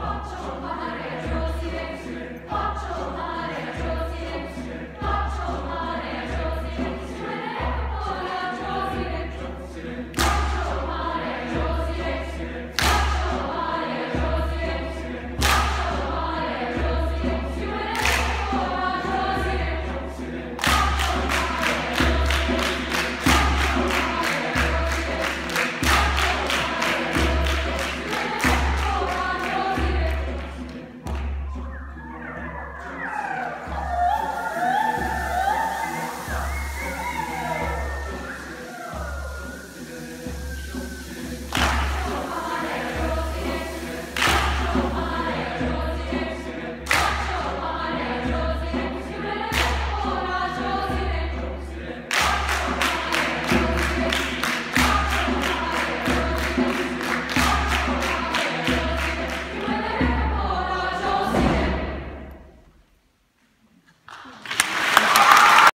Patrol,